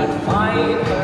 and find